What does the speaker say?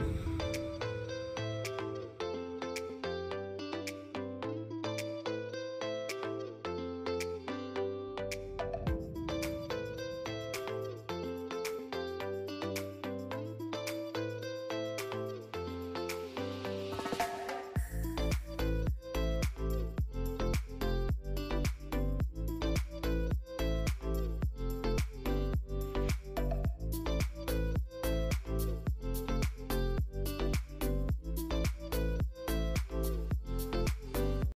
Música